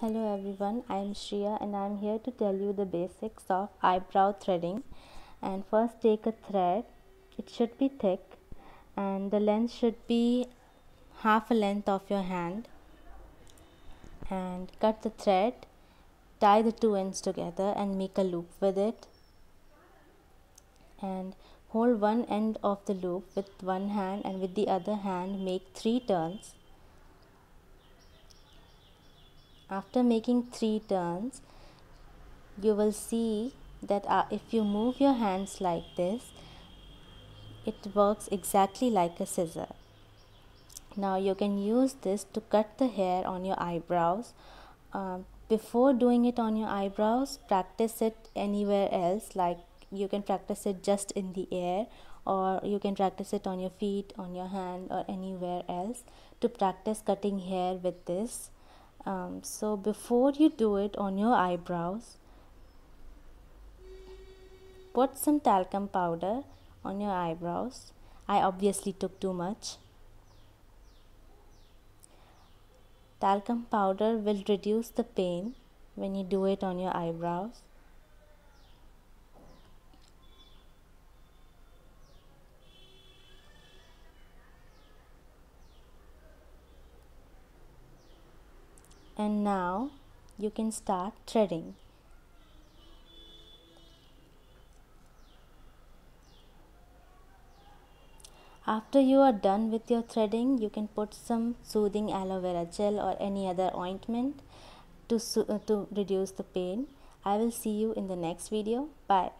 Hello everyone, I am Shriya and I am here to tell you the basics of eyebrow threading. And first take a thread, it should be thick and the length should be half a length of your hand. And cut the thread, tie the two ends together and make a loop with it. And hold one end of the loop with one hand and with the other hand make three turns after making three turns you will see that uh, if you move your hands like this it works exactly like a scissor. Now you can use this to cut the hair on your eyebrows. Uh, before doing it on your eyebrows practice it anywhere else like you can practice it just in the air or you can practice it on your feet on your hand or anywhere else to practice cutting hair with this um, so before you do it on your eyebrows put some talcum powder on your eyebrows. I obviously took too much. Talcum powder will reduce the pain when you do it on your eyebrows and now you can start threading. After you are done with your threading you can put some soothing aloe vera gel or any other ointment to, uh, to reduce the pain. I will see you in the next video. Bye